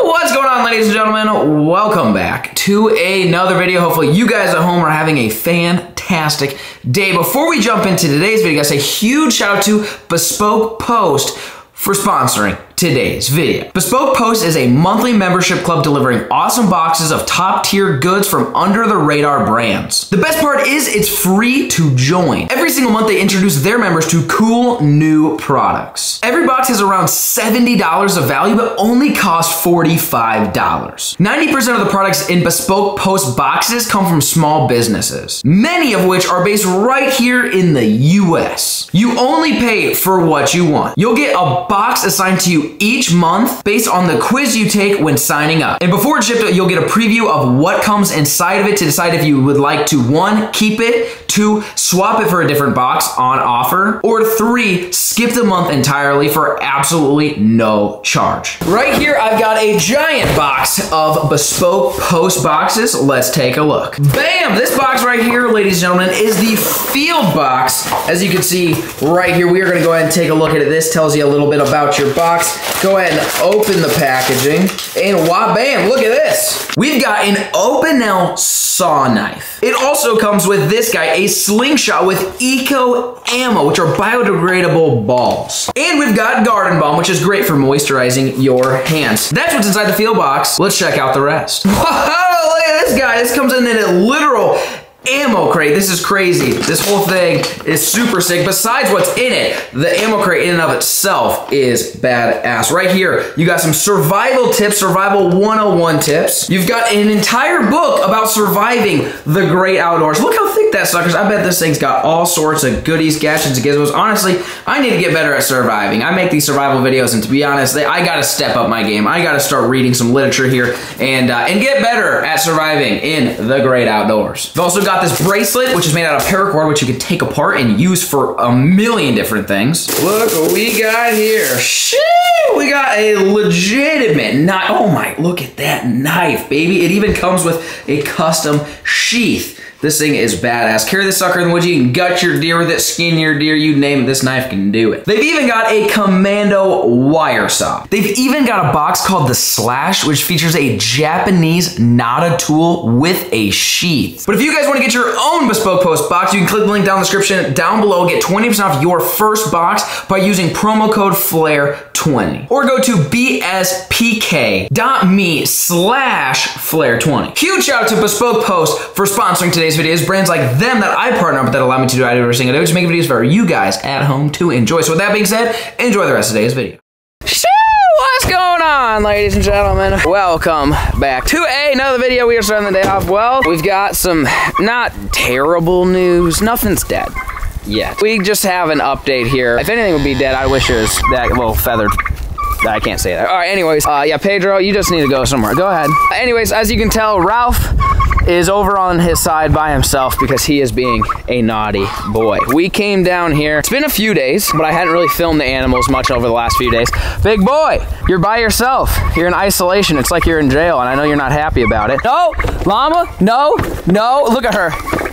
What's going on, ladies and gentlemen? Welcome back to another video. Hopefully, you guys at home are having a fantastic day. Before we jump into today's video, guys, a huge shout out to Bespoke Post for sponsoring today's video. Bespoke Post is a monthly membership club delivering awesome boxes of top tier goods from under the radar brands. The best part is it's free to join. Every single month they introduce their members to cool new products. Every box has around $70 of value but only costs $45. 90% of the products in Bespoke Post boxes come from small businesses, many of which are based right here in the US. You only pay for what you want. You'll get a box assigned to you each month based on the quiz you take when signing up. And before it's shipped, you'll get a preview of what comes inside of it to decide if you would like to one, keep it, two, swap it for a different box on offer, or three, skip the month entirely for absolutely no charge. Right here, I've got a giant box of bespoke post boxes. Let's take a look. Bam! This box right here, ladies and gentlemen, is the field box. As you can see right here, we are gonna go ahead and take a look at it. This tells you a little bit about your box. Go ahead and open the packaging. And wow, bam, look at this. We've got an Opinel saw knife. It also comes with this guy, a slingshot with eco ammo, which are biodegradable balls. And we've got garden balm, which is great for moisturizing your hands. That's what's inside the field box. Let's check out the rest. Whoa, look at this guy. This comes in in a literal ammo crate. This is crazy. This whole thing is super sick. Besides what's in it, the ammo crate in and of itself is badass. Right here, you got some survival tips, survival 101 tips. You've got an entire book about surviving the great outdoors. Look how thick that sucker's. I bet this thing's got all sorts of goodies, gadgets, and gizmos. Honestly, I need to get better at surviving. I make these survival videos, and to be honest, I gotta step up my game. I gotta start reading some literature here and, uh, and get better at surviving in the great outdoors. I've also got got this bracelet, which is made out of paracord, which you can take apart and use for a million different things. Look what we got here. Shoo! We got a legitimate knife. Oh my, look at that knife, baby. It even comes with a custom sheath. This thing is badass. Carry this sucker in the woods. You can gut your deer with it, skin your deer, you name it. This knife can do it. They've even got a commando wire saw. They've even got a box called the Slash, which features a Japanese Nata tool with a sheath. But if you guys want to get your own bespoke post box, you can click the link down in the description down below. Get 20% off your first box by using promo code FLAIR20. Or go to bspk.me slash FLAIR20. Huge shout out to Bespoke Post for sponsoring today's today's videos, brands like them that I partner up with that allow me to do every single day, just make videos for you guys at home to enjoy. So with that being said, enjoy the rest of today's video. What's going on, ladies and gentlemen? Welcome back to another video. We are starting the day off well. We've got some not terrible news. Nothing's dead yet. We just have an update here. If anything would be dead, I wish it was that little feathered I can't say that. All right, anyways, uh, yeah, Pedro, you just need to go somewhere. Go ahead. Anyways, as you can tell, Ralph is over on his side by himself because he is being a naughty boy. We came down here. It's been a few days, but I hadn't really filmed the animals much over the last few days. Big boy, you're by yourself. You're in isolation. It's like you're in jail, and I know you're not happy about it. No, llama, no, no. Look at her.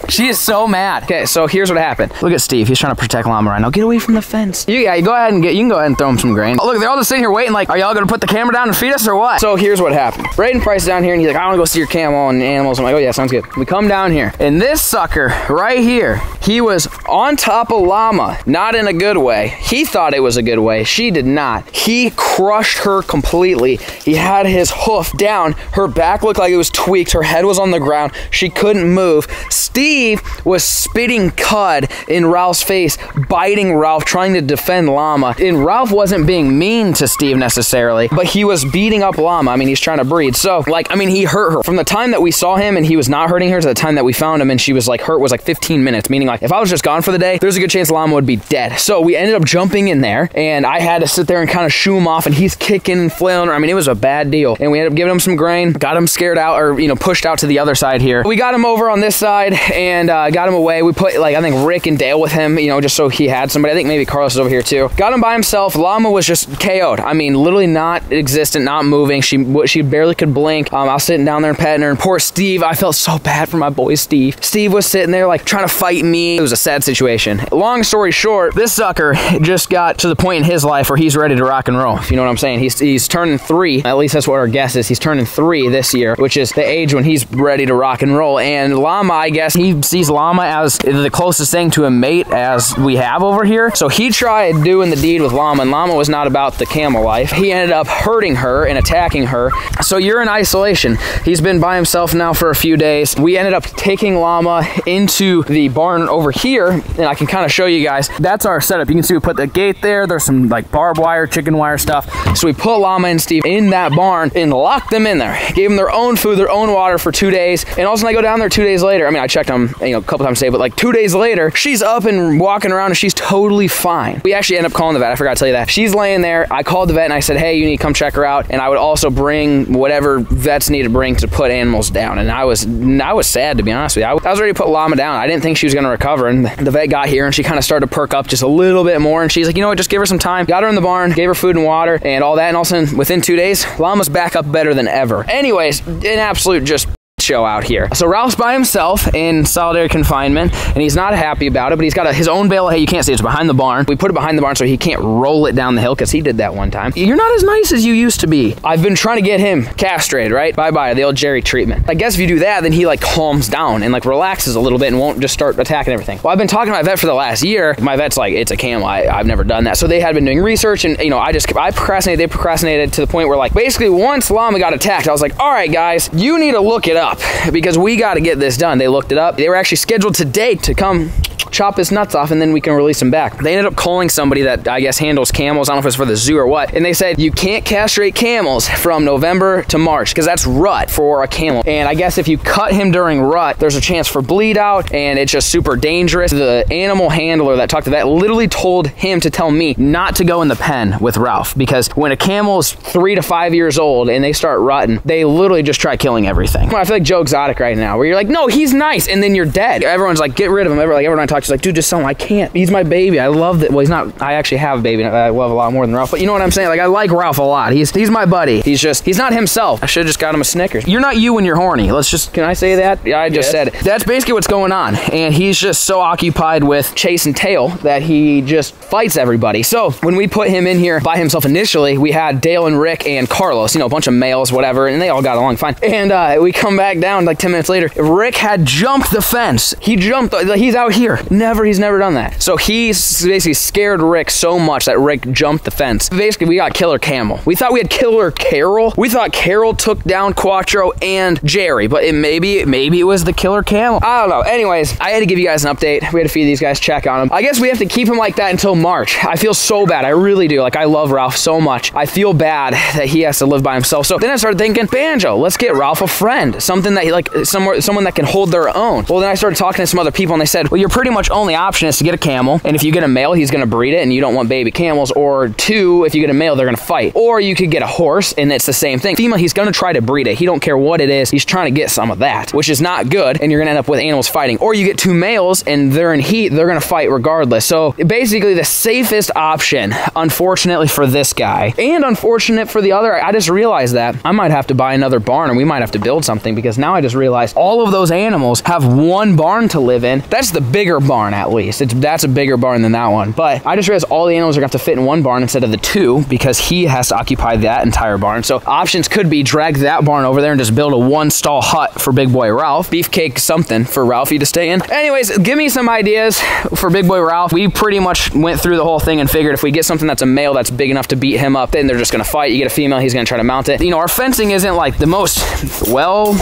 She is so mad. Okay, so here's what happened. Look at Steve. He's trying to protect Llama right now. Get away from the fence. You, yeah, you go ahead and get. You can go ahead and throw him some grain. Oh, look, they're all just sitting here waiting. Like, are y'all gonna put the camera down and feed us or what? So here's what happened. Braden Price is down here and he's like, I want to go see your camel and animals. I'm like, oh yeah, sounds good. We come down here and this sucker right here, he was on top of Llama, not in a good way. He thought it was a good way. She did not. He crushed her completely. He had his hoof down. Her back looked like it was tweaked. Her head was on the ground. She couldn't move. Steve was spitting cud in Ralph's face, biting Ralph, trying to defend Llama. And Ralph wasn't being mean to Steve necessarily, but he was beating up Llama. I mean, he's trying to breed. So, like, I mean, he hurt her. From the time that we saw him and he was not hurting her to the time that we found him and she was like hurt was like 15 minutes, meaning like if I was just gone for the day, there's a good chance Llama would be dead. So we ended up jumping in there and I had to sit there and kind of shoo him off and he's kicking and flailing. I mean, it was a bad deal. And we ended up giving him some grain, got him scared out or, you know, pushed out to the other side here. We got him over on this side and uh, got him away. We put like I think Rick and Dale with him, you know, just so he had somebody. I think maybe Carlos is over here too. Got him by himself. Llama was just KO'd. I mean, literally not existent, not moving. She she barely could blink. Um, I was sitting down there and petting her, and poor Steve. I felt so bad for my boy Steve. Steve was sitting there like trying to fight me. It was a sad situation. Long story short, this sucker just got to the point in his life where he's ready to rock and roll. You know what I'm saying? He's he's turning three. At least that's what our guess is. He's turning three this year, which is the age when he's ready to rock and roll. And Llama, I guess he sees Llama as the closest thing to a mate as we have over here. So he tried doing the deed with Llama, and Llama was not about the camel life. He ended up hurting her and attacking her. So you're in isolation. He's been by himself now for a few days. We ended up taking Llama into the barn over here, and I can kind of show you guys. That's our setup. You can see we put the gate there. There's some like barbed wire, chicken wire stuff. So we put Llama and Steve in that barn and locked them in there. Gave them their own food, their own water for two days. And all of a sudden I go down there two days later. I mean, I checked them, you know, a couple times a day, but like two days later, she's up and walking around and she's totally fine. We actually end up calling the vet. I forgot to tell you that. She's laying there. I called the vet and I said, hey, you need to come check her out. And I would also bring whatever vets need to bring to put animals down. And I was, I was sad to be honest with you. I, I was ready to put Llama down. I didn't think she was going to recover. And the vet got here and she kind of started to perk up just a little bit more. And she's like, you know what, just give her some time. Got her in the barn, gave her food and water and all that. And all of a sudden, within two days, Llama's back up better than ever. Anyways, an absolute just show out here. So Ralph's by himself in solitary confinement, and he's not happy about it, but he's got a, his own bale of hay. You can't see it's behind the barn. We put it behind the barn so he can't roll it down the hill because he did that one time. You're not as nice as you used to be. I've been trying to get him castrated, right? Bye-bye, the old Jerry treatment. I guess if you do that, then he like calms down and like relaxes a little bit and won't just start attacking everything. Well, I've been talking to my vet for the last year. My vet's like, it's a camel. I, I've never done that. So they had been doing research and, you know, I just, I procrastinated, they procrastinated to the point where like, basically once Llama got attacked, I was like, all right, guys, you need to look it up because we got to get this done. They looked it up. They were actually scheduled today to come chop his nuts off and then we can release him back. They ended up calling somebody that I guess handles camels. I don't know if it's for the zoo or what. And they said you can't castrate camels from November to March because that's rut for a camel. And I guess if you cut him during rut, there's a chance for bleed out and it's just super dangerous. The animal handler that talked to that literally told him to tell me not to go in the pen with Ralph because when a camel is three to five years old and they start rutting, they literally just try killing everything. I feel like Joe Exotic right now where you're like, no, he's nice. And then you're dead. Everyone's like, get rid of him. Everyone, like, everyone Talk to like, dude, just sell him. I can't. He's my baby. I love that. Well, he's not. I actually have a baby. I love a lot more than Ralph. But you know what I'm saying? Like, I like Ralph a lot. He's he's my buddy. He's just he's not himself. I should have just got him a Snickers. You're not you when you're horny. Let's just. Can I say that? Yeah, I just yes. said it. That's basically what's going on. And he's just so occupied with chasing tail that he just fights everybody. So when we put him in here by himself initially, we had Dale and Rick and Carlos. You know, a bunch of males, whatever, and they all got along fine. And uh, we come back down like 10 minutes later. Rick had jumped the fence. He jumped. He's out here. Never. He's never done that. So he basically scared Rick so much that Rick jumped the fence. Basically, we got Killer Camel. We thought we had Killer Carol. We thought Carol took down Quattro and Jerry, but it maybe maybe it was the Killer Camel. I don't know. Anyways, I had to give you guys an update. We had to feed these guys, check on them. I guess we have to keep him like that until March. I feel so bad. I really do. Like I love Ralph so much. I feel bad that he has to live by himself. So then I started thinking, Banjo, let's get Ralph a friend, something that like somewhere someone that can hold their own. Well, then I started talking to some other people, and they said, well, you're pretty much only option is to get a camel, and if you get a male, he's gonna breed it, and you don't want baby camels. Or two, if you get a male, they're gonna fight. Or you could get a horse, and it's the same thing. Female, he's gonna try to breed it. He don't care what it is. He's trying to get some of that, which is not good, and you're gonna end up with animals fighting. Or you get two males, and they're in heat, they're gonna fight regardless. So basically, the safest option, unfortunately for this guy, and unfortunate for the other, I just realized that I might have to buy another barn, and we might have to build something because now I just realized all of those animals have one barn to live in. That's the bigger barn, at least. It's, that's a bigger barn than that one. But I just realized all the animals are gonna have to fit in one barn instead of the two because he has to occupy that entire barn. So options could be drag that barn over there and just build a one stall hut for big boy Ralph. Beefcake something for Ralphie to stay in. Anyways, give me some ideas for big boy Ralph. We pretty much went through the whole thing and figured if we get something that's a male that's big enough to beat him up, then they're just gonna fight. You get a female, he's gonna try to mount it. You know, our fencing isn't like the most well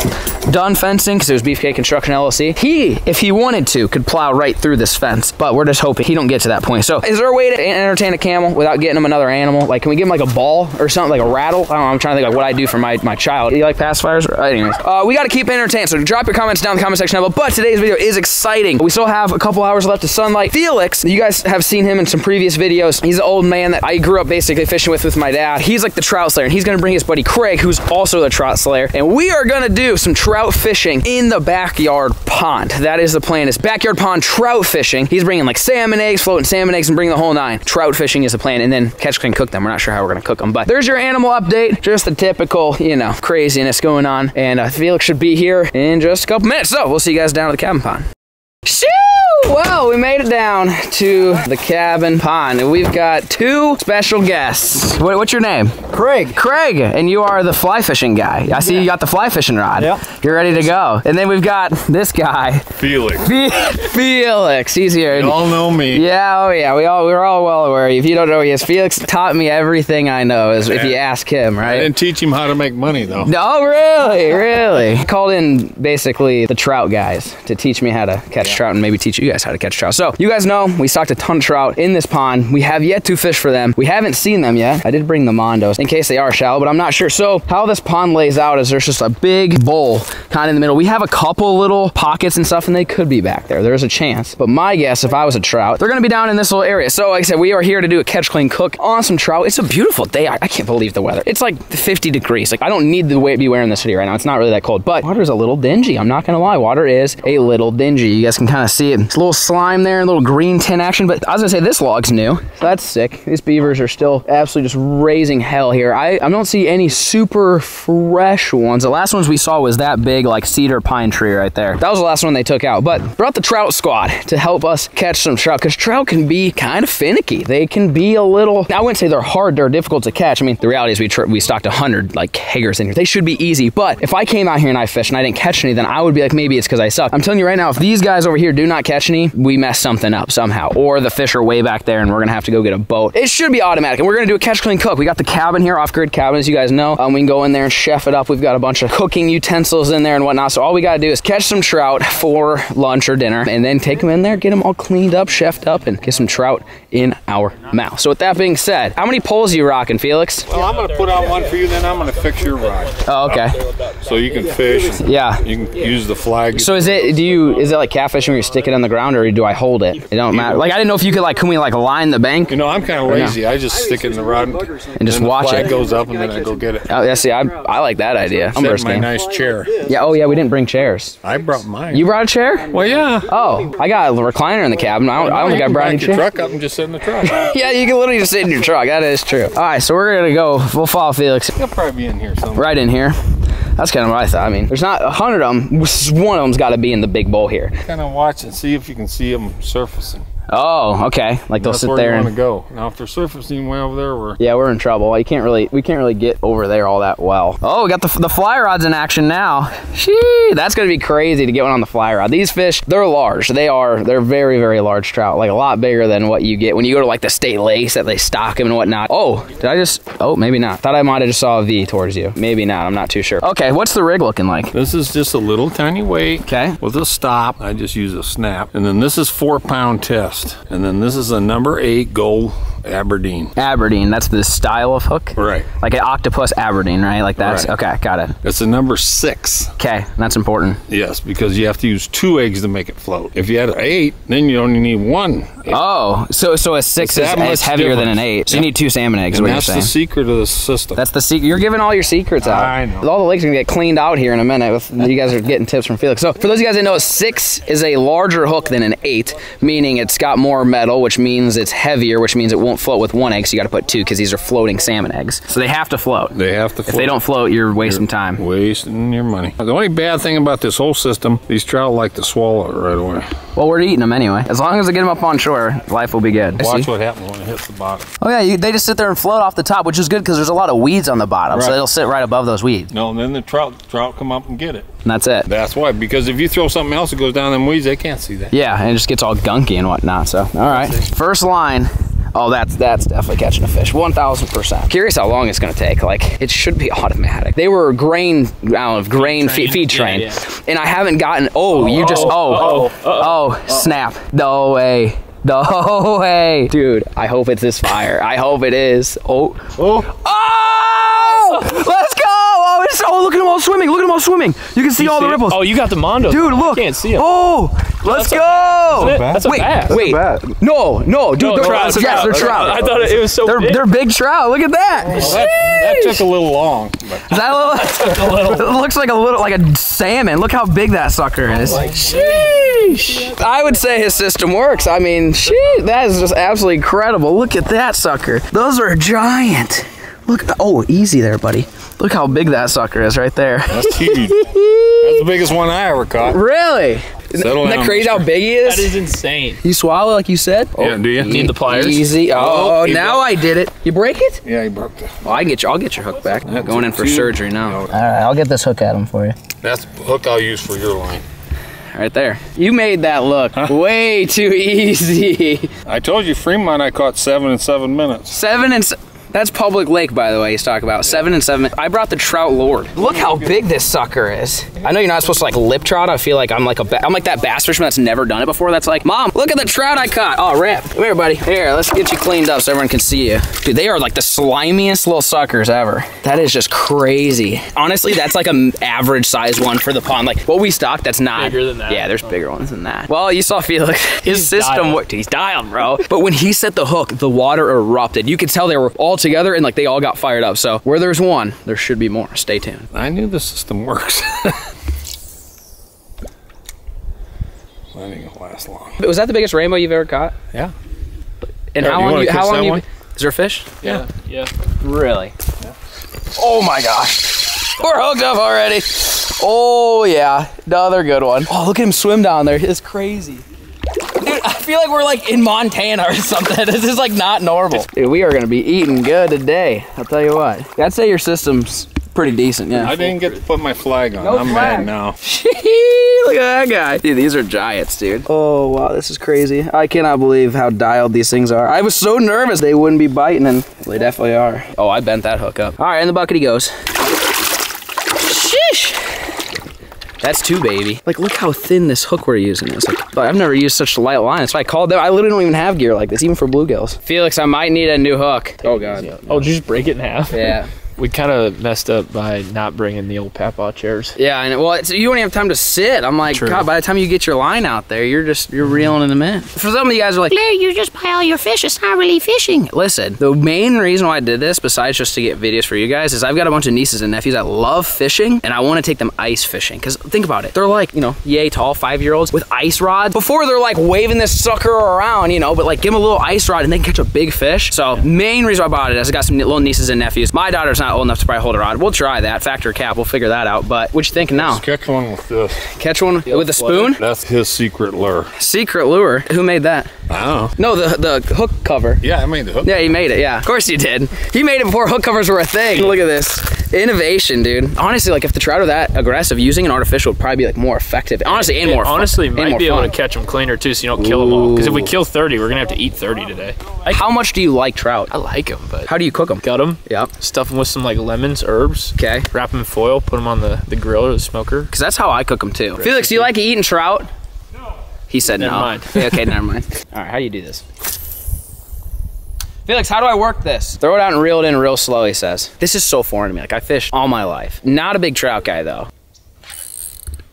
done fencing because it was Beefcake Construction LLC. He, if he wanted to, could plow right through this fence, but we're just hoping he don't get to that point. So is there a way to entertain a camel without getting him another animal? Like, can we give him like a ball or something, like a rattle? I don't know, I'm trying to think like what I do for my, my child. Do you like pacifiers? Anyways, uh, we got to keep entertained. So drop your comments down in the comment section below. But today's video is exciting. We still have a couple hours left of sunlight. Felix, you guys have seen him in some previous videos. He's an old man that I grew up basically fishing with with my dad. He's like the trout slayer, and he's gonna bring his buddy Craig, who's also the trout slayer, and we are gonna do some trout trout fishing in the backyard pond. That is the plan. It's backyard pond trout fishing. He's bringing like salmon eggs, floating salmon eggs, and bringing the whole nine. Trout fishing is the plan, and then catch can cook them. We're not sure how we're gonna cook them, but there's your animal update. Just the typical, you know, craziness going on. And uh, Felix should be here in just a couple minutes. So we'll see you guys down at the cabin pond. Shoo! Well, we made it down to the cabin pond, and we've got two special guests. What, what's your name? Craig. Craig, and you are the fly fishing guy. I see you got the fly fishing rod. Yep. You're ready to go. And then we've got this guy, Felix. Fe- Felix. He's here. You all know me. Yeah, oh yeah, we all we're all well aware. If you don't know, yes, Felix taught me everything I know. Is if you ask him, I right? didn't teach him how to make money though. No, really, really. Called in basically the trout guys to teach me how to catch trout and maybe teach you guys how to catch trout. So you guys know we stocked a ton of trout in this pond. We have yet to fish for them. We haven't seen them yet. I did bring the mondos in case they are shallow, but I'm not sure. So how this pond lays out is there's just a big bowl kind of in the middle. We have a couple little pockets and stuff, and they could be back there. There's a chance. But my guess, if I was a trout, they're gonna be down in this little area. So like I said, we are here to do a catch, clean, cook on some trout. It's a beautiful day. I, I can't believe the weather. It's like 50 degrees. Like I don't need to be wearing this hoodie right now. It's not really that cold, but water's a little dingy. I'm not gonna lie. Water is a little dingy. You guys can kind of see it. It's a little slime there, a little green tin action. But I was gonna say this log's new, so that's sick. These beavers are still absolutely just raising hell here. I, I don't see any super fresh ones. The last ones we saw was that big like cedar pine tree right there. That was the last one they took out. But brought the trout squad to help us catch some trout because trout can be kind of finicky. They can be a little. I wouldn't say they're hard. They're difficult to catch. I mean, the reality is we we stocked a hundred like keggers in here. They should be easy. But if I came out here and I fished and I didn't catch any, then I would be like maybe it's because I suck. I'm telling you right now, if these guys over here do not catch any, we mess something up somehow, or the fish are way back there and we're gonna have to go get a boat. It should be automatic, and we're gonna do a catch, clean, cook. We got the cabin here, off-grid cabin, as you guys know. Um, we can go in there and chef it up. We've got a bunch of cooking utensils in there and whatnot. So all we gotta do is catch some trout for lunch or dinner, and then take them in there, get them all cleaned up, chefed up, and get some trout in our mouth. So with that being said, how many poles are you rocking, Felix? Well, I'm gonna put out one for you, then I'm gonna fix your rod Oh, okay. so you can fish. Yeah. You can use the flag. So is it? Do you? Is it like catfishing where you stick it on the ground, or do I hold it? It don't matter. Like I didn't know if you could like, can we like line the bank? you know, I'm kind of lazy. I just stick it in the rod and, just then the watch it. goes up, and then I go get it. Oh yeah, see, I, I like that idea. I'm Set in bursting. my nice chair. Yeah. Oh yeah, we didn't bring chairs. I brought mine. You brought a chair? Well, yeah. Oh, I got a recliner in the cabin. I don't, I don't think I brought any back your truck up and just sit in the truck. Yeah, you can literally just sit in your truck. That is true. All right, so we're gonna go. We'll follow Felix He'll probably be in here somewhere. right in here. That's kind of what I thought. I mean, there's not a hundred of them. One of them's got to be in the big bowl here. Kind of watch and see if you can see them surfacing. Oh, okay. Like they'll That's sit where there you and want to go. Now, if they're surfacing way over there, we're Yeah, we're in trouble. You can't really, we can't really get over there all that well. Oh, we got the, the fly rods in action now. Shee, that's gonna be crazy to get one on the fly rod. These fish, they're large. They are, they're very, very large trout. Like a lot bigger than what you get when you go to like the state lakes that they stock them and whatnot. Oh, did I just? Oh, maybe not. Thought I might have just saw a V towards you. Maybe not. I'm not too sure. Okay, what's the rig looking like? This is just a little tiny weight. Okay. With a stop. I just use a snap. And then this is four pound test. And then this is a number eight gold Aberdeen. Aberdeen. That's the style of hook. Right. Like an octopus Aberdeen, right? Like that's Right. okay. Got it. It's a number six. Okay, that's important. Yes, because you have to use two eggs to make it float. If you had eight, then you only need one. Oh, so so a six is, is heavier than an eight. So you need two salmon eggs. and you're that's the secret of the system. That's the secret. You're giving all your secrets out. I know. All the lakes are gonna get cleaned out here in a minute. With, you guys are getting tips from Felix. So for those of you guys that know, a six is a larger hook than an eight, meaning it's got more metal, which means it's heavier, which means it won't float with one egg. So you got to put two because these are floating salmon eggs. So they have to float. they have to If they don't float, you're wasting time. Wasting your money. The only bad thing about this whole system, these trout like to swallow it right away. Well, we're eating them anyway. As long as I get them up on shore, life will be good. Watch what happens when it hits the bottom. Oh yeah, you, they just sit there and float off the top, which is good because there's a lot of weeds on the bottom, so Right. they'll sit right above those weeds, No, and then the trout trout come up and get it. and that's it. That's why. Because if you throw something else that goes down them weeds, they can't see that. Yeah, and it just gets all gunky and whatnot. So, all right, first line. Oh, that's that's definitely catching a fish, one thousand percent. Curious how long it's gonna take. Like, it should be automatic. They were grain, I don't know, grain feed, feed trained, and I haven't gotten. Oh, you just. Oh. Oh, oh, oh, snap! No way. No way, dude! I hope it's this fire. I hope it is. Oh, Oh, Oh! Let's go! Oh, oh, look at them all swimming. Look at them all all swimming. You can see You all the see it? ripples. Oh, you got the Mondo. Dude, look. I can't see him. Oh, let's That's go. Isn't? That's a wait, bass. wait. No, no, dude. No, they're, trout, yes, trout. they're trout. I thought it, it was so They're, big. they're big trout. Look at that. Well, that, that took a little long, but That little, it looks like a little like a salmon. Look how big that sucker is. Sheesh. I would say his system works. I mean, sheesh, that is just absolutely incredible. Look at that sucker. Those are giant. Look. Oh, easy there, buddy. Look how big that sucker is right there. that's huge. that's the biggest one I ever caught. Really? Settle Isn't that crazy how big he is? that is insane. you swallow like you said? Yeah, do you? Need the pliers? Easy. Oh, Oh, now broke- I did it. You break it? Yeah, he broke the. Well, I can get you. I'll get your hook back. Going in for two. surgery now. All right, I'll get this hook at him for you. That's the hook I'll use for your line. Right there. You made that look way too easy. I told you Fremont I caught seven in seven minutes. Seven and. Se- that's public lake, by the way. He's talking about seven and seven. I brought the trout lord. Look how big this sucker is. I know you're not supposed to like lip trout. I feel like I'm like a ba- I'm like that bass fisherman that's never done it before. That's like, mom, look at the trout I caught. Oh, rip. Come here, buddy. Here, let's get you cleaned up so everyone can see you. Dude, they are like the slimiest little suckers ever. That is just crazy. Honestly, that's like an average size one for the pond. Like what we stocked, that's not Bigger than that. Yeah, there's bigger ones than that. Well, you saw Felix. His He's system dialed. worked. He's dialed, bro. But when he set the hook, the water erupted. You could tell they were all together and like they all got fired up. So where there's one, there should be more. Stay tuned. I knew the system works. that ain't gonna last long. But was that the biggest rainbow you've ever caught? Yeah. And Yeah, how you long? wanna You, how long? You, is there a fish? Yeah, yeah. Really? Oh my gosh. We're hooked up already. Oh yeah, another good one. Oh, look at him swim down there. It's crazy. Dude, I feel like we're like in Montana or something. This is like not normal. Dude, we are gonna be eating good today. I'll tell you what. I'd say your system's pretty decent, yeah. I didn't get to put my flag on. No I'm flag. mad now. Look at that guy. Dude, these are giants, dude. Oh, wow, this is crazy. I cannot believe how dialed these things are. I was so nervous they wouldn't be biting, and they definitely are. Oh, I bent that hook up. All right, in the bucket he goes. Sheesh. That's two, baby. Like, look how thin this hook we're using is. Like, I've never used such a light line. That's why I called them. I literally don't even have gear like this, even for bluegills. Felix, I might need a new hook. Oh, God. Oh, did you just break it in half? Yeah. We kind of messed up by not bringing the old Papa chairs. Yeah, and well, it's, you don't even have time to sit. I'm like, True. God, by the time you get your line out there, you're just you're reeling in a minute. For some of you guys are like, Flair, you just buy all your fish. It's not really fishing. listen, the main reason why I did this, besides just to get videos for you guys, is I've got a bunch of nieces and nephews that love fishing, and I want to take them ice fishing. Because think about it, they're like, you know, yay tall five year olds with ice rods. Before they're like waving this sucker around, you know, but like give them a little ice rod and they can catch a big fish. So main reason I bought it is I got some little nieces and nephews. My daughter's not old enough to probably hold a rod. We'll try that factor cap. We'll figure that out. But what you thinking now? Catch one with this. Catch one with a spoon? That's his secret lure. Secret lure. Who made that? I don't know. No, the the hook cover. Yeah, I made the hook. Yeah, he made it. Yeah, of course he did. He made it before hook covers were a thing. Look at this innovation, dude. Honestly, like if the trout are that aggressive, using an artificial would probably be like more effective. Honestly, and It more. honestly and might more be able fun. to catch them cleaner too, so you don't kill them all. Because if we kill 30, we're gonna have to eat 30 today. How much do you like trout? I like them, but How do you cook them? gut them, Yeah. stuff them with some like lemons, herbs, Okay. wrap them in foil, put them on the, the grill or the smoker. Because that's how I cook them too. Felix, do you like eating trout? No. He said Never no. mind. Okay, never mind. All right, how do you do this? Felix, how do I work this? Throw it out and reel it in real slow, he says. This is so foreign to me. Like, I fished all my life. Not a big trout guy, though.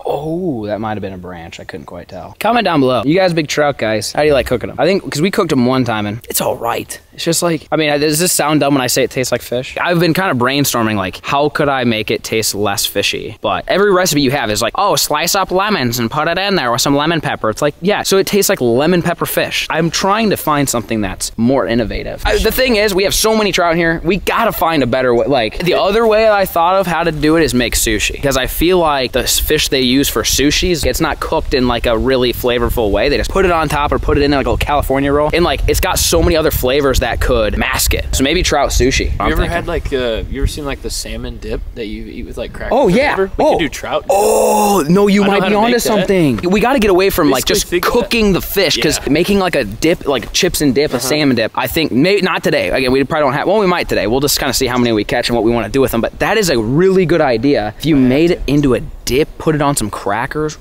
Oh, that might have been a branch. I couldn't quite tell. Comment down below. You guys big trout guys. How do you like cooking them? I think because we cooked them one time and it's all right. It's just like, I mean, does this sound dumb when I say it tastes like fish? I've been kind of brainstorming like, how could I make it taste less fishy? But every recipe you have is like, oh, slice up lemons and put it in there with some lemon pepper. It's like, yeah, so it tastes like lemon pepper fish. I'm trying to find something that's more innovative. I, the thing is, we have so many trout here. We gotta find a better way. Like the other way I thought of how to do it is make sushi because I feel like the fish they use for sushis, it's not cooked in like a really flavorful way. They just put it on top or put it in like a California roll, and like it's got so many other flavors that could mask it. So maybe trout sushi. I'm you ever thinking. had like uh, you ever seen like the salmon dip that you eat with like crackers? Oh, yeah. whatever? We Oh. could do trout. Oh no, you I might how be to onto make that. something. We got to get away from like Basically just think of cooking the fish because Yeah. Uh-huh. making like a dip, like chips and dip, a salmon dip. I think maybe not today. Again, we probably don't have. Well, we might today. We'll just kind of see how many we catch and what we want to do with them. But that is a really good idea. If you made it into a dip, put it on some crackers.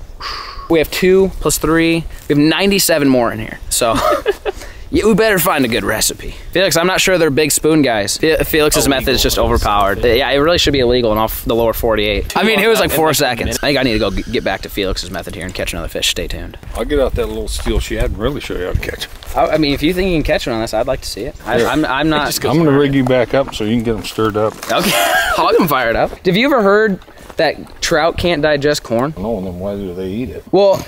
We have two plus three. We have 97 more in here. So. Yeah, we better find a good recipe. Felix, I'm not sure they're big spoon guys. Fe- Felix's method is just overpowered. Yeah, it really should be illegal in off the lower 48. I mean, it was like four seconds. I think I need to go get back to Felix's method here and catch another fish. Stay tuned. I'll get out that little steel shad and really show you how to catch 'em. I, I mean, if you think you can catch one on this, I'd like to see it. I, I'm, I'm not. I'm gonna rig you back up so you can get them stirred up. Okay, I'll get them fired up. Have you ever heard that trout can't digest corn? No, then why do they eat it? Well,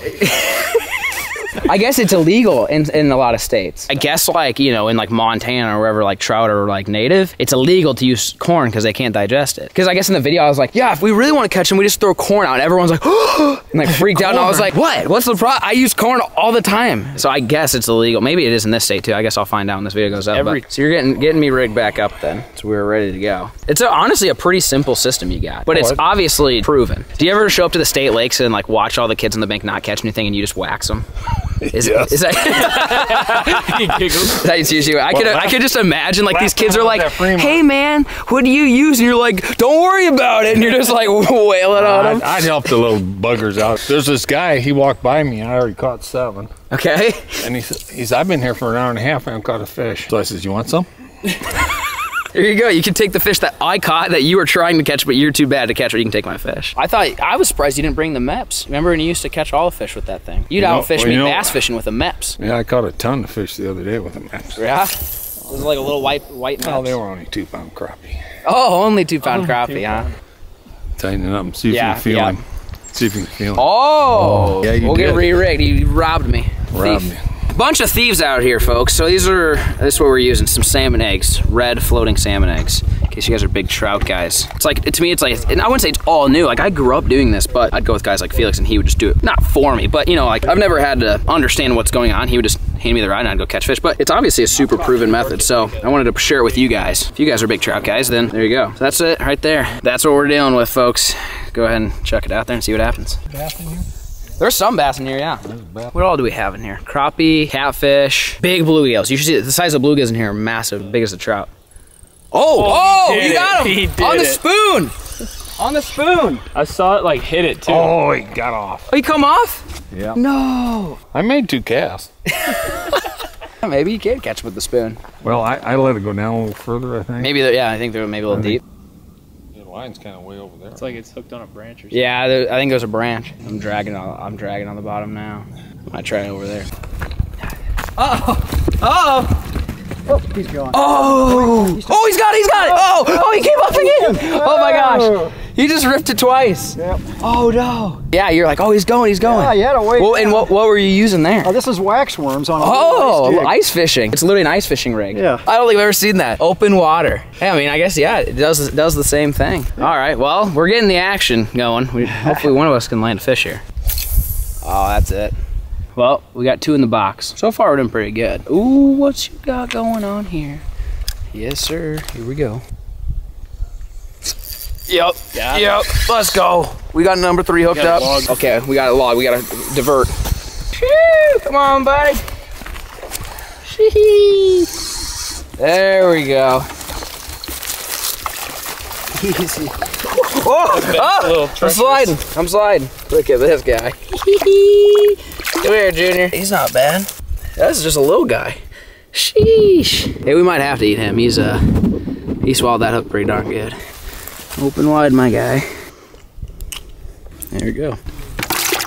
I guess it's illegal in, in a lot of states. I guess like, you know, in like Montana or wherever like trout are like native, it's illegal to use corn because they can't digest it. Because I guess in the video I was like, yeah, if we really want to catch them, we just throw corn out. And everyone's like, and like freaked out. And I was like, what? What's the problem? I use corn all the time. So I guess it's illegal. Maybe it is in this state too. I guess I'll find out when this video goes up. Every- but- so you're getting getting me rigged back up then. So we're ready to go. It's a, honestly a pretty simple system you got, but it's it- obviously proven. Do you ever show up to the state lakes and like watch all the kids in the bank not catch anything and you just wax them? Is, Yes. is that He giggles. that's usually I could I could just imagine like these kids are like, was at Fremont- hey man, what do you use? And you're like, don't worry about it, and you're just like wailing on I'd, them. I'd help the little buggers out. There's this guy, he walked by me, I already caught seven. Okay. And he said, he's, I've been here for an hour and a half, and I haven't caught a fish. So I says, you want some? There you go. You can take the fish that I caught that you were trying to catch, but you're too bad to catch, but you can take my fish. I thought I was surprised you didn't bring the Mepps. Remember when you used to catch all the fish with that thing? You'd You know- outfish well, me you know- bass fishing with a Mepps. Yeah, I caught a ton of fish the other day with them. Yeah. It was like a little white white Well, Mepps. they were only two pound crappie. Oh, only two pound crappie, huh? Tighten it up and see if Yeah, you can feel yeah. him. See if you can feel him. Oh, Yeah, you we'll get did. re-rigged. You robbed me. Robbed Thief. me. Bunch of thieves out here, folks. So these are this is what we're using: some salmon eggs, red floating salmon eggs. In case you guys are big trout guys, it's like to me, it's like and I wouldn't say it's all new. Like I grew up doing this, but I'd go with guys like Felix, and he would just do it not for me, but you know, like I've never had to understand what's going on. He would just hand me the rod, and I'd go catch fish. But it's obviously a super proven method, so I wanted to share it with you guys. If you guys are big trout guys, then there you go. So that's it right there. That's what we're dealing with, folks. Go ahead and chuck it out there and see what happens. There's some bass in here, yeah. What all do we have in here? Crappie, catfish, big bluegills. You should see the size of bluegills in here are massive, big as a trout. Oh, oh, he oh, did you got it. him He did on the it. spoon. On the spoon. I saw it like hit it too. Oh, he got off. Oh, you come off? Yeah. No. I made two casts. Maybe you can catch with the spoon. Well, I, I let it go down a little further, I think. Maybe, they're- yeah, I think they're maybe a little deep. The line's kind of way over there. It's like it's hooked on a branch or something. Yeah, there- I think there's a branch. I'm dragging on. I'm dragging on the bottom now. I try over there. Oh, oh. Oh, he's going. Oh, oh, he's got it. He's got it. Oh, oh, he came up again. Oh my gosh, he just ripped it twice. Yep. Oh no. Yeah, you're like, oh, he's going. He's going. Yeah, you had to wait. Well, and what what were you using there? Oh, this is wax worms on a Oh, ice jig. ice fishing. It's literally an ice fishing rig. Yeah. I don't think I've ever seen that. Open water. Yeah, I mean, I guess, yeah, it does, it does the same thing. All right, well, we're getting the action going. We, hopefully one of us can land a fish here. Oh, that's it. Well, we got two in the box. So far, we're doing pretty good. Ooh, what you got going on here? Yes, sir. Here we go. Yep. Got it. yep. Let's go. We got number three hooked up. log. Okay, we got a log. We got to divert. Phew, come on, buddy. Sheesh. There we go. Easy. Oh, oh, I'm sliding. I'm sliding. Look at this guy. Come here, Junior. He's not bad. That's just a little guy. Sheesh. Hey, we might have to eat him. He's uh, he swallowed that hook pretty darn good. Open wide, my guy. There we go.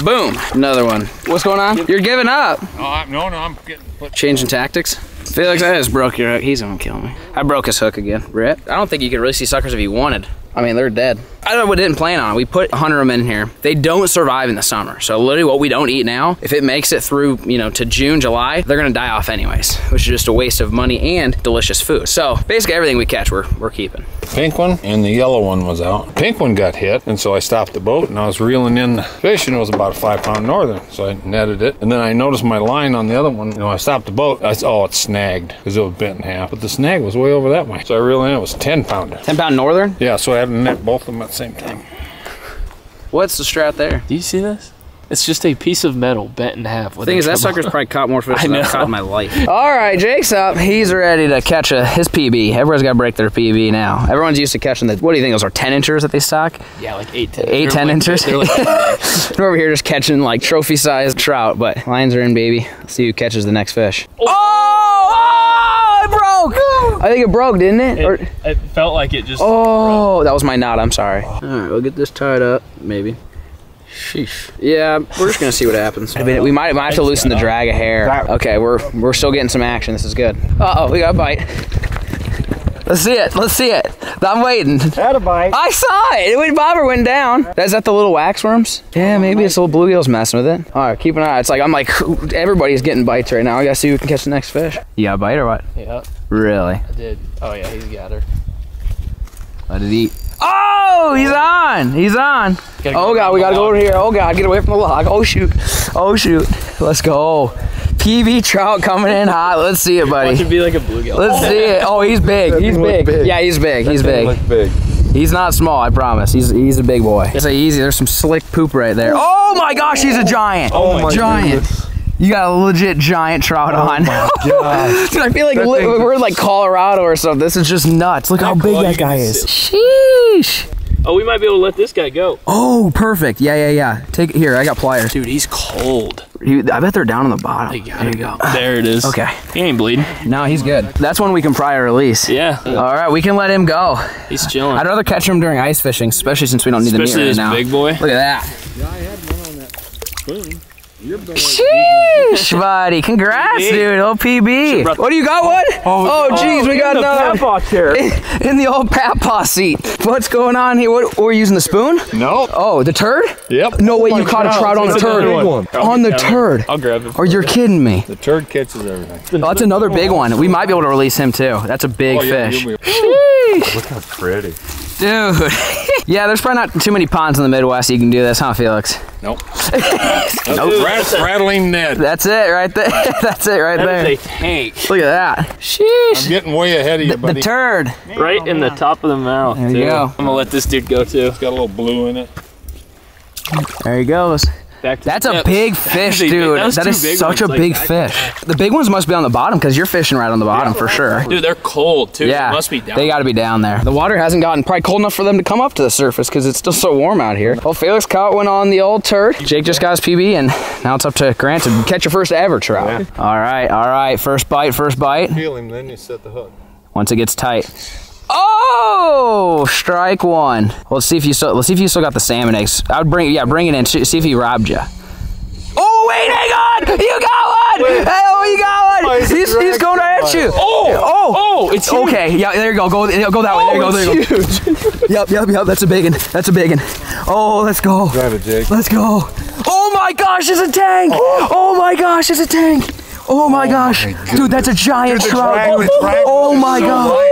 Boom. Another one. What's going on? You're giving up. Oh, I'm, no, no, I'm getting put. Changing tactics. Felix, I just broke your hook. He's gonna kill me. I broke his hook again. Brett, I don't think you could really see suckers if you wanted. I mean, they're dead. I don't, we didn't plan on it. We put 100 of them in here. They don't survive in the summer. So literally what we don't eat now, if it makes it through, you know, to June, July, they're gonna die off anyways, which is just a waste of money and delicious food. So basically everything we catch, we're, we're keeping. Pink one and the yellow one was out. Pink one got hit, and so I stopped the boat and I was reeling in the fish, and it was about a five pound northern. So I netted it, and then I noticed my line on the other one. You know, I stopped the boat. I said, "Oh, it's snagged because it was bent in half." But the snag was way over that way. So I reeled in. It was ten pounder. 10 pound northern? Yeah, so I had to net both of them at the same time. What's the strat there? Do you see this? It's just a piece of metal bent in half. The thing is, that sucker's probably caught more fish I than I've caught in my life. All right, Jake's up. He's ready to catch a, his PB. Everyone's got to break their PB now. Everyone's used to catching the, what do you think, those are 10 inchers that they stock? yeah, like eight, ten. Eight, They're 10 like- inches? They're like, We're over here just catching like trophy sized trout, but lines are in, baby. Let's see who catches the next fish. Oh, Oh, it broke. I think it broke, didn't it? Or- It felt like it just. oh, that was my knot. I'm sorry. All right, we'll get this tied up, maybe. Sheesh. Yeah, we're just gonna see what happens. I mean, we might, might have to loosen the drag of hair. Okay, we're we're still getting some action. This is good. Uh oh, we got a bite. Let's see it. Let's see it. I'm waiting. Had a bite. I saw it. When bobber went down. Is that the little wax worms? Yeah, maybe it's little bluegills messing with it. All right, keep an eye. It's like I'm like everybody's getting bites right now. I gotta see who can catch the next fish. You got a bite or what? Yeah, Really? I did. Oh yeah, he's got her. Let it eat. Oh, he's on. He's on. Gotta Oh god, we gotta the go over here. Oh god, get away from the log. Oh shoot. Oh shoot. Let's go. PB trout coming in hot. Let's see it, It buddy. should be like a bluegill. Let's see it. Oh, he's big. He's big. big. Yeah, he's big. He's big. Big. He's not small, I promise. He's he's a big boy. It's a easy. There's some slick poop right there. Oh my gosh, he's a giant. Oh my giant. goodness. You got a legit giant trout oh on. Gosh. Dude, I feel like That li- thing- we're in like Colorado or something. This is just nuts. Look how big that guy is. Sheesh. Oh, we might be able to let this guy go. Oh, perfect. Yeah, yeah, yeah. Take it here. I got pliers. Dude, he's cold. You- I bet they're down on the bottom. They There you go. There it is. Okay. He ain't bleeding. No, he's good. That's when we can pry or release. Yeah. All right, we can let him go. He's chilling. I'd rather catch him during ice fishing, especially since we don't need Especially the meat right this now. big boy. Look at that. Sheesh, buddy. Congrats, PB. dude. OPB. brought- What do you got one? Oh, oh, oh jeez, we got another. box here. In the old pat paw seat. What's going on here? What, what, we're using the spoon? No. Oh, the turd? Yep. No way oh you caught a trout on the turd. big one. On the turd. I'll grab it. Or you're kidding me. The turd catches everything. Oh, that's another big one. We might be able to release him too. That's a big Oh, yeah, fish. Sheesh. Look how pretty. Dude. yeah, there's probably not too many ponds in the Midwest you can do this, huh, Felix? Nope. nope. Rat, rattling Ned. That's it right there. That's it right That there. is a tank. Look at that. Sheesh. I'm getting way ahead of you, The buddy. turd. Right in the top of the mouth. There you too. go. I'm gonna let this dude go too. It's Got a little blue in it. There he goes. Back to That's the a big That fish, is dude. that was That two is big such a like big that. fish. The big ones must be on the bottom because you're fishing right on the bottom for sure. Dude, they're cold too. Yeah, It must be down. they got to be down there. The water hasn't gotten probably cold enough for them to come up to the surface because it's still so warm out here. Well, Felix caught one on the old turd. Jake just got his PB, and now it's up to Grant to catch your first ever trout. All right, all right. First bite, first bite. Feel him, then you set the hook. Once it gets tight. Oh, strike one. Let's see if you still. Let's see if you still got the salmon eggs. I would bring. Yeah, bring it in. See if he robbed you. Oh wait, hang on! You got one! Oh, you got one! it He's, he's going right at you. Oh! Oh! Oh! It's huge. Okay, yeah, there you go. Go, go that way. There you go. There you go. Yep, yep, yep. That's a big one. That's a big one. Oh, let's go. Grab it, Jake. Let's go. Oh my gosh, it's a tank. Oh, oh my gosh, it's a tank. Oh my gosh. Dude, that's a giant trout. drag- the Oh my so gosh.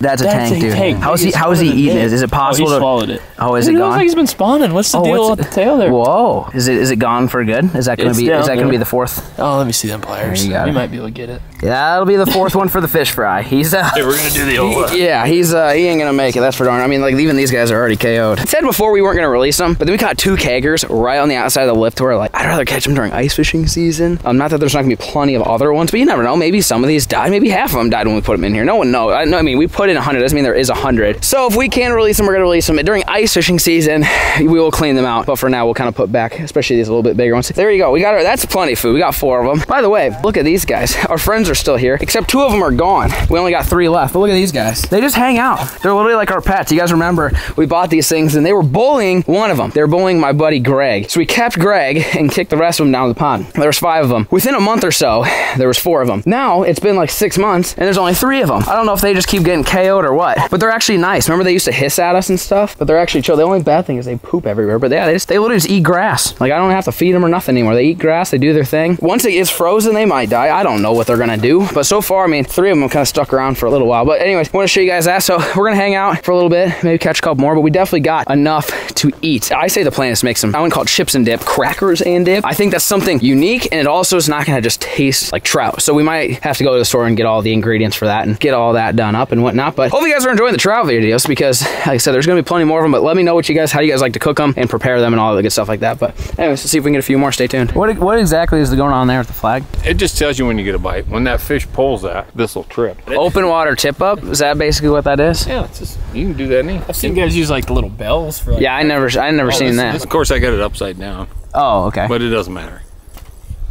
That's a That's tank, a dude. tank. How is he how is he eating it? Is it Oh, he possible to swallowed it. Oh, is Dude, it looks gone? like he's been spawning. What's the Oh, deal with the tail there? Whoa. Is it is it gone for good? Is that gonna It's be is that gonna there. be the fourth? Oh, let me see them pliers. There you we it. might be able to get it. Yeah, that'll be the fourth one for the fish fry. He's uh Hey, we're gonna do the old. Yeah, he's uh he ain't gonna make it. That's for darn. I mean, like even these guys are already KO'd. I said before we weren't gonna release them, but then we caught two keggers right on the outside of the lift. Where like I'd rather catch them during ice fishing season. Um, not that there's not gonna be plenty of other ones, but you never know. Maybe some of these died. Maybe half of them died when we put them in here. No one knows. I, no, I mean we put in a hundred. Doesn't mean there is a hundred. So if we can release them, we're gonna release them during ice fishing season. We will clean them out. But for now, we'll kind of put back, especially these a little bit bigger ones. There you go. We got our. That's plenty food. We got four of them. By the way, look at these guys. Our friends are still here, except two of them are gone. We only got three left. But look at these guys. They just hang out. They're literally like our pets. You guys remember we bought these things and they were bullying one of them. They were bullying my buddy Greg. So we kept Greg and kicked the rest of them down the pond. There was five of them. Within a month or so, there was four of them. Now it's been like six months and there's only three of them. I don't know if they just keep getting Or what, but they're actually nice. Remember they used to hiss at us and stuff, but they're actually chill. The only bad thing is they poop everywhere. But yeah, they just they literally just eat grass. Like I don't have to feed them or nothing anymore. They eat grass. They do their thing. Once it gets frozen, they might die. I don't know what they're gonna do. But so far, I mean, three of them kind of stuck around for a little while. But anyways, I want to show you guys that. So we're gonna hang out for a little bit, maybe catch a couple more. But we definitely got enough to eat. I say the plan is to make some. I wouldn't call it chips and dip, crackers and dip. I think that's something unique, and it also is not gonna just taste like trout. So we might have to go to the store and get all the ingredients for that and get all that done up and whatnot. But hope you guys are enjoying the trout videos because, like I said, there's gonna be plenty more of them. But let me know what you guys, how you guys like to cook them and prepare them and all the good stuff like that. But anyways, let's see if we can get a few more. Stay tuned. What what exactly is going on there with the flag? It just tells you when you get a bite. When that fish pulls that, this will trip. Open water tip up. Is that basically what that is? Yeah, it's just you can do that. Any. I've seen guys use like the little bells for like. Yeah, I never I never oh, seen that. Of course, I got it upside down, oh, okay. but it doesn't matter.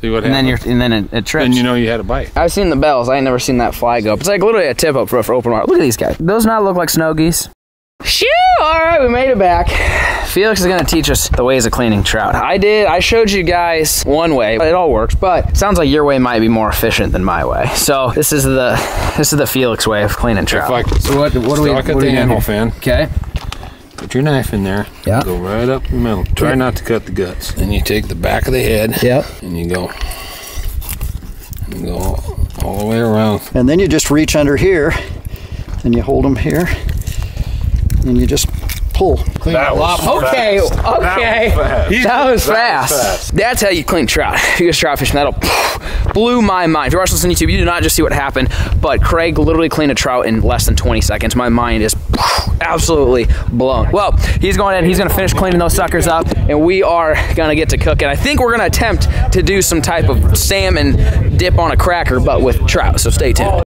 See what and then happens. you're and then it, it trips. Then you know you had a bite. I've seen the bells. I ain't never seen that fly go up. It's like literally a tip up for, for open water. Look at these guys. Those not look like snow geese. Shoo! All right, we made it back. Felix is gonna teach us the ways of cleaning trout. I did. I showed you guys one way. It all works, but it sounds like your way might be more efficient than my way. So this is the this is the Felix way of cleaning trout. If I so what? What do we? Stock What at do the we animal here? fan. Okay. Put your knife in there. Yeah. Go right up the middle. Try not to cut the guts. Then you take the back of the head. Yep. And you go. You go all the way around. And then you just reach under here and you hold them here and you just pull. That was Okay, okay. That was fast. That's how you clean trout. If you guys trout fishing, that'll blew my mind. If you're watching this on YouTube, you did not just see what happened, but Craig literally cleaned a trout in less than 20 seconds. My mind is absolutely blown. Well, he's going in, he's gonna finish cleaning those suckers up, and we are gonna get to cook. cooking. I think we're gonna attempt to do some type of salmon dip on a cracker, but with trout, so stay tuned.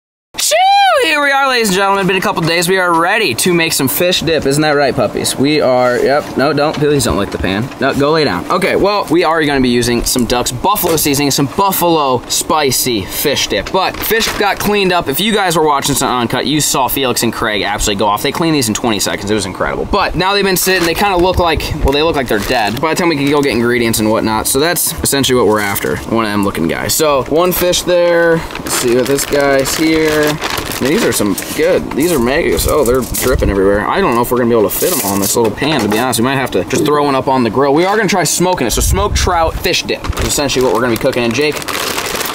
Here we are, ladies and gentlemen. Been a couple days. We are ready to make some fish dip. Isn't that right, puppies? We are. Yep. No, don't. Please don't lick the pan. No, go lay down. Okay. Well, we are going to be using some Ducks Buffalo seasoning, some Buffalo spicy fish dip. But fish got cleaned up. If you guys were watching some uncut, you saw Felix and Craig absolutely go off. They cleaned these in 20 seconds. It was incredible. But now they've been sitting. They kind of look like. Well, they look like they're dead. By the time we can go get ingredients and whatnot, so that's essentially what we're after. One of them looking guys. So one fish there. Let's see what this guy's here. These are some good. These are megas. Oh, they're dripping everywhere. I don't know if we're gonna be able to fit them in this little pan, to be honest. We might have to just throw one up on the grill. We are gonna try smoking it. So smoked trout fish dip is essentially what we're gonna be cooking. And Jake,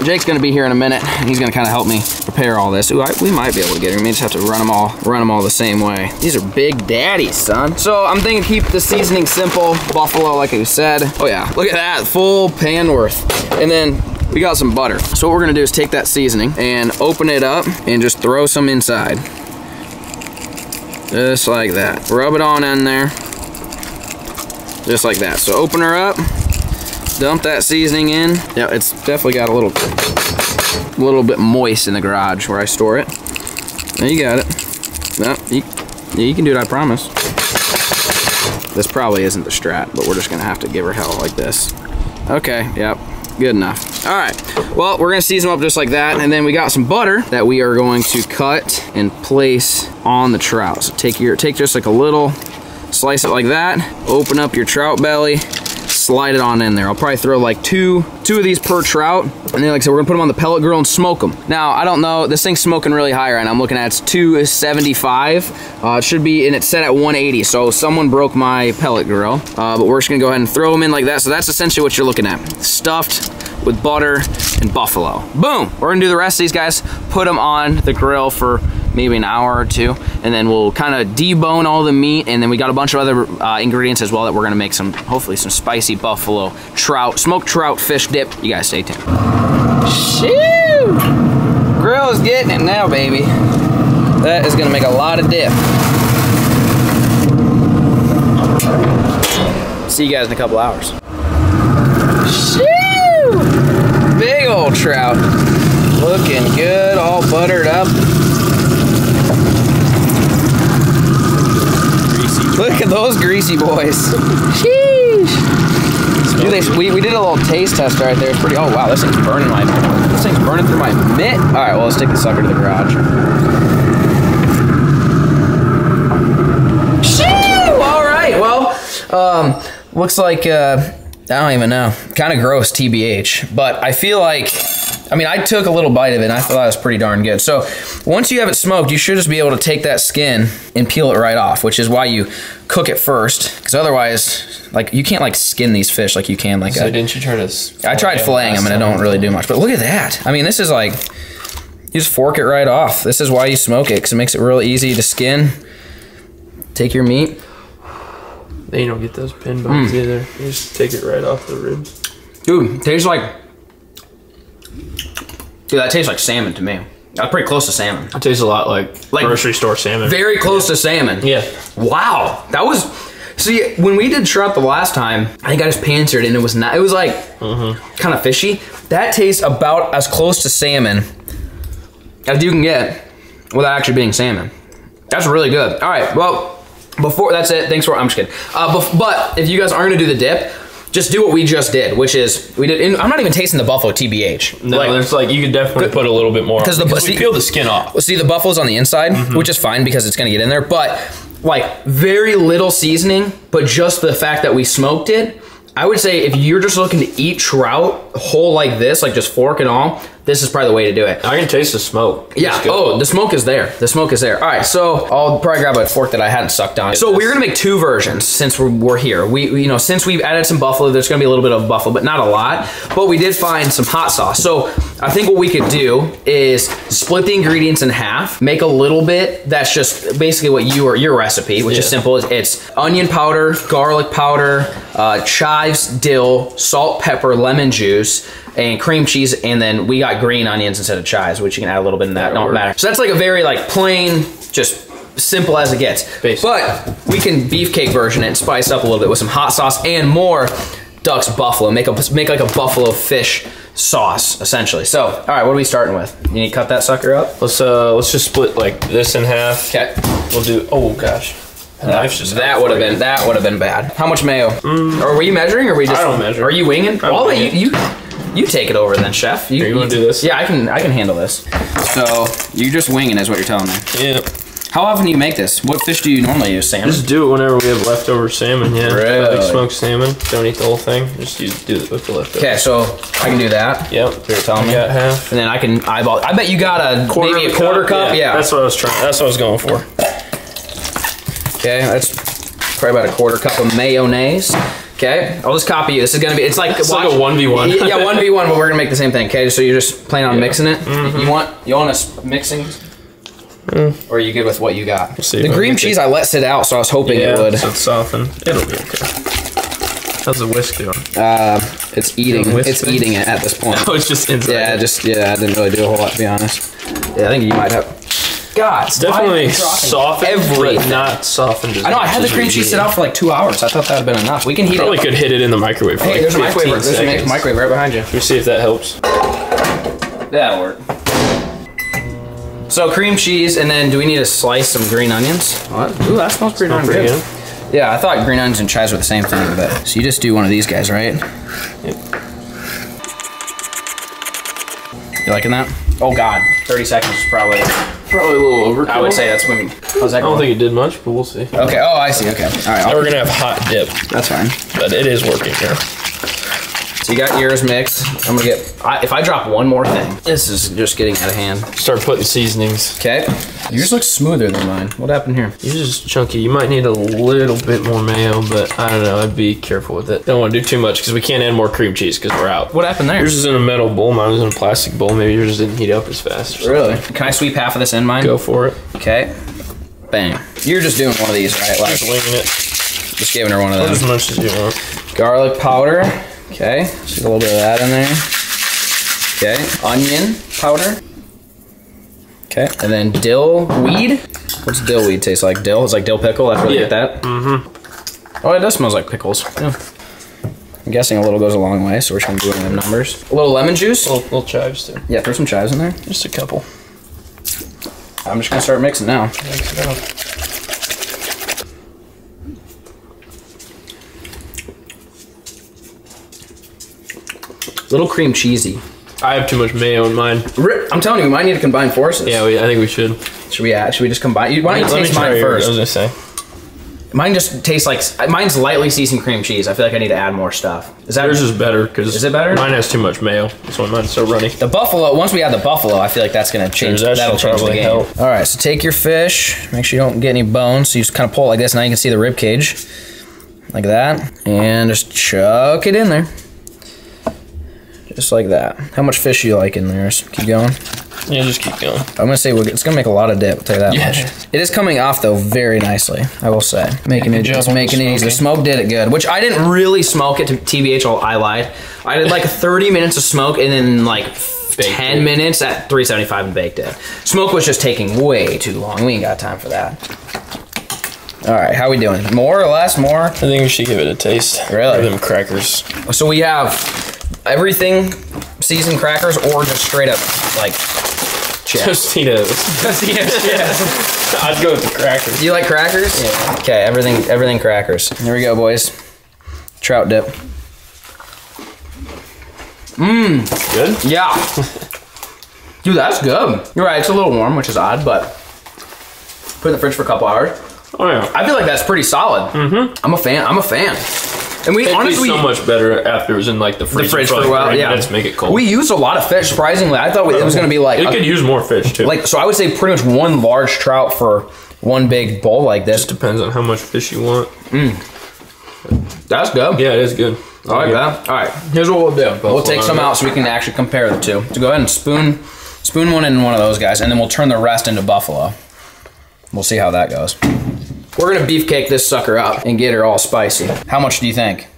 Jake's gonna be here in a minute. He's gonna kind of help me prepare all this. Ooh, I, we might be able to get him. We may just have to run them all, run them all the same way. These are big daddies, son. So I'm thinking keep the seasoning simple. Buffalo, like I said. Oh yeah, look at that, full pan worth. And then we got some butter. So what we're gonna do is take that seasoning and open it up and just throw some inside. Just like that. Rub it on in there. Just like that. So open her up, dump that seasoning in. Yeah, it's definitely got a little, a little bit moist in the garage where I store it. There you got it. No, you, yeah, you can do it, I promise. This probably isn't the strat, but we're just gonna have to give her hell like this. Okay, yep, good enough. All right, well, we're gonna season them up just like that, and then we got some butter that we are going to cut and place on the trout. So take your, take just like a little, slice it like that, open up your trout belly, slide it on in there. I'll probably throw like two, two of these per trout, and then like I said, we're gonna put them on the pellet grill and smoke them. Now, I don't know, this thing's smoking really high right now. I'm looking at it's 275. Uh, it should be, and it's set at 180, so someone broke my pellet grill. Uh, but we're just gonna go ahead and throw them in like that. So that's essentially what you're looking at. Stuffed with butter and buffalo. Boom! We're gonna do the rest of these guys, put them on the grill for maybe an hour or two, and then we'll kind of debone all the meat, and then we got a bunch of other uh, ingredients as well that we're gonna make some, hopefully some spicy buffalo trout, smoked trout fish dip. You guys stay tuned. Shoo! Grill is getting it now, baby. That is gonna make a lot of dip. See you guys in a couple hours. Shoo! Big old trout. Looking good, all buttered up. Look at those greasy boys. Sheesh. Dude, they, we, we did a little taste test right there. It's pretty. Oh wow, this thing's burning my. This thing's burning through my mitt. All right, well let's take the sucker to the garage. Shoo! All right. Well, um, looks like uh, I don't even know. Kind of gross, tbh. But I feel like. I mean, I took a little bite of it and I thought it was pretty darn good. So once you have it smoked, you should just be able to take that skin and peel it right off, which is why you cook it first. Because otherwise, like you can't like skin these fish like you can like So a, didn't you try to? s- I tried fillet filleting them and I don't really do much. But look at that. I mean, this is like, you just fork it right off. This is why you smoke it because it makes it real easy to skin. Take your meat. Then you don't get those pin Hmm. bones either. You just take it right off the ribs. Dude, tastes like, dude, that tastes like salmon to me. That's pretty close to salmon. It tastes a lot like, Like- grocery store salmon. Very close to salmon. yeah. Wow, that was. See, when we did trout the last time, I think I just pansered and it was not. It was like kind of fishy. That tastes about as close to salmon as you can get without actually being salmon. That's really good. All right, well, before that's it. Thanks for. I'm just kidding. Uh, bef- but if you guys aren't gonna do the dip, just do what we just did, which is we did. I'm not even tasting the buffalo TBH. No, Like, there's like you could definitely put a little bit more because the- we see- peel the skin off. See, the buffalo's on the inside, mm-hmm. which is fine because it's gonna get in there. But like very little seasoning, but just the fact that we smoked it. I would say if you're just looking to eat trout whole like this, like just fork and all, this is probably the way to do it. I can taste the smoke. Yeah. Oh, the smoke is there. The smoke is there. All right. So I'll probably grab a fork that I hadn't sucked on. So we're gonna make two versions since we're, we're here. We, we- you know since we've added some buffalo, there's gonna be a little bit of buffalo, but not a lot. But we did find some hot sauce. So I think what we could do is split the ingredients in half, make a little bit. That's just basically what you are your recipe, which is simple. It's, it's onion powder, garlic powder, uh, chives, dill, salt, pepper, lemon juice. And cream cheese, and then we got green onions instead of chives, which you can add a little bit in that. That Don't matter. So that's like a very like plain, just simple as it gets. Basic. But we can beefcake version it and spice up a little bit with some hot sauce and more Duck's Buffalo. Make a make like a buffalo fish sauce essentially. So, all right, what are we starting with? You need to cut that sucker up. Let's uh let's just split like this in half. Okay. We'll do. Oh gosh. The knife's just That would have been that would have been bad. How much mayo? Mm. Or were you measuring, or were we just? I don't measure. Are you winging? I I'll let wing you, you you take it over then, chef. Here, you wanna do this? Yeah, I can I can handle this. So you're just winging, is what you're telling me. Yeah. How often do you make this? What fish do you normally use, Sam? Just do it whenever we have leftover salmon. Yeah. Really? Like smoked salmon. Don't eat the whole thing. Just use, do it with the leftover. Okay, so I can do that. Yep. You're telling me. Got half. And then I can eyeball. I bet you got a maybe a of quarter cup. Yeah. That's what I was trying. That's what I was going for. Okay, that's probably about a quarter cup of mayonnaise. Okay, I'll just copy you. This is gonna be. It's like It's like a 1v1. Yeah, yeah, one v one, but we're gonna make the same thing. Okay, so you're just planning on mixing it. Mm-hmm. You want you want us mixing, or are you good with what you got? Mm. see the if cream mix it. cheese I let sit out, so I was hoping Yeah. it would. It's soften. It'll be okay. How's the whisk doing? Uh, it's eating. It's thing? eating it at this point. Oh, it's just inside. Yeah, just yeah, I didn't really do a whole lot to be honest. Yeah, I think you might have. God, It's definitely why are softened, everything? but not softened. As I know. I had the cream cheese did. sit out for like two hours. I thought that would have been enough. We can heat it. Probably it. could hit it in the microwave for Hey, like there's a 15 microwave. There's a seconds. microwave right behind you. Let me see if that helps. That'll work. So cream cheese, and then do we need to slice some green onions? What? Ooh, that smells pretty darn pretty good. Yeah, I thought green onions and chives were the same thing, but so you just do one of these guys, right? You liking that? Oh God, 30 seconds is probably. Probably a little overkill. I would say that's when. How's that I don't think it did much, but we'll see. Okay. Oh, I see. Okay. All right. Now I'll- we're gonna have hot dip, that's fine. but it is working here. So you got yours mixed. I'm gonna get. I, if I drop one more thing, this is just getting out of hand. Start putting seasonings. Okay. Yours looks smoother than mine. What happened here? Yours is chunky. You might need a little bit more mayo, but I don't know. I'd be careful with it. Don't want to do too much because we can't add more cream cheese because we're out. What happened there? Yours is in a metal bowl. Mine was in a plastic bowl. Maybe yours didn't heat up as fast. Really? Can I sweep half of this in mine? Go for it. Okay. Bang. You're just doing one of these, right? Like, Just winging it. just giving her one of those. as much as you want. Garlic powder. Okay. Just a little bit of that in there. Okay. Onion powder. Okay. And then dill weed. What's dill weed taste like? Dill? It's like dill pickle. They Yeah. get that. Mm-hmm. Oh, it does smells like pickles. Yeah. I'm guessing a little goes a long way, so we're just gonna do it in them numbers. A little lemon juice. Little, little chives too. Yeah, throw some chives in there. Just a couple. I'm just gonna start mixing now. Mix it up. Little cream cheesy. I have too much mayo in mine. I'm telling you, we might need to combine forces. Yeah, we, I think we should. Should we? Uh, should we just combine? you- Why don't you taste mine yours. I was gonna say. Mine just tastes like mine's lightly seasoned cream cheese. I feel like I need to add more stuff. Is that Yours is better because Is it better? Mine has too much mayo. This one mine's so runny. the buffalo? Once we add the buffalo, I feel like that's gonna change. That That'll change the game. help. All right, so take your fish. Make sure you don't get any bones. So you just kind of pull it like this. Now you can see the rib cage, like that, and just chuck it in there, just like that. How much fish do you like in there? Just keep going. Yeah, just keep going. I'm gonna say we're, it's gonna make a lot of dip. I'll tell you that Yeah. much. It is coming off though very nicely. I will say, making it just making it easy. The smoke did it good, which I didn't really smoke it to TBH. I lied. I did like 30 minutes of smoke and then like 10 it. minutes at 375 and baked it. Smoke was just taking way too long. We ain't got time for that. All right, how we doing? More or less? More? I think we should give it a taste. Really? Them crackers. So we have everything seasoned crackers or just straight up like chips. Tostitos. I'd go with the crackers. Do you like crackers? Yeah. Okay, everything everything crackers. Here we go, boys. Trout dip. Mmm. Good. Yeah. Dude, that's good. You're right, it's a little warm, which is odd, but put it in the fridge for a couple hours. Oh yeah. I feel like that's pretty solid. Mm-hmm. I'm a fan. I'm a fan. And we It'd honestly be so much better after it was in like the the fridge for, for like a while. 30 Yeah, minutes, make it cold. We used a lot of fish. Surprisingly, I thought it was going to be like it a- could use more fish too. like so. I would say pretty much one large trout for one big bowl like this. depends on how much fish you want. Mm. That's good. Yeah, it is good. I like that. All right, here's what we'll do. We'll take some out so we can actually compare the two. So go ahead and spoon, spoon one in one of those guys, and then we'll turn the rest into buffalo. We'll see how that goes. We're gonna beefcake this sucker up and get her all spicy. How much do you think?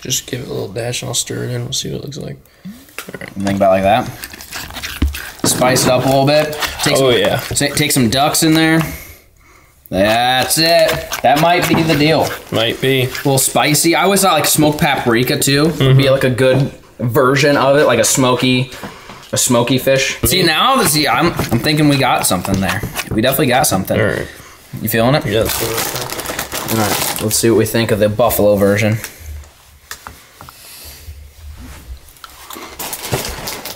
Just give it a little dash and I'll stir it in. We'll see what it looks like. You think about like that. Spice it up a little bit. Take Oh some, yeah. Take some ducks in there. That's it. That might be the deal. Might be. A little spicy. I always thought like smoked paprika too would be mm-hmm. like a good version of it, like a smoky, a smoky fish. Mm-hmm. See now, see, I'm I'm thinking we got something there. We definitely got something. All right. You feeling it? Yeah. All right. Let's see what we think of the buffalo version.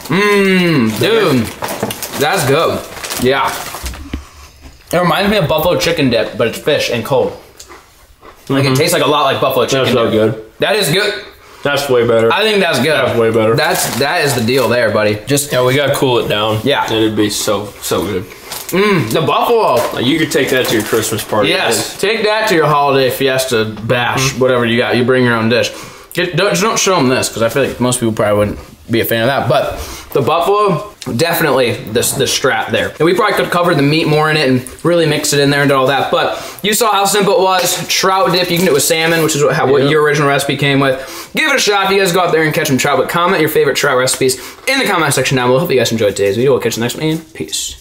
Mmm, dude, that's good. Yeah. It reminds me of buffalo chicken dip, but it's fish and cold. Like it mm-hmm. tastes like a lot like buffalo chicken. That's so dip. good. That is good. That's way better. I think that's good. That's way better. That's that is the deal there, buddy. Just yeah, we gotta cool it down. Yeah. It'd be so so good. Mm. the buffalo. You could take that to your Christmas party. Yes, take that to your holiday fiesta bash, mm. whatever you got. You bring your own dish. Get, don't, just don't show them this because I feel like most people probably wouldn't be a fan of that. But the buffalo, definitely the, the strap there. And we probably could cover the meat more in it and really mix it in there and do all that. But you saw how simple it was. Trout dip, you can do it with salmon, which is what, how, what your original recipe came with. Give it a shot if you guys go out there and catch some trout. But comment your favorite trout recipes in the comment section down below. Hope you guys enjoyed today's video. We'll catch you next one and peace.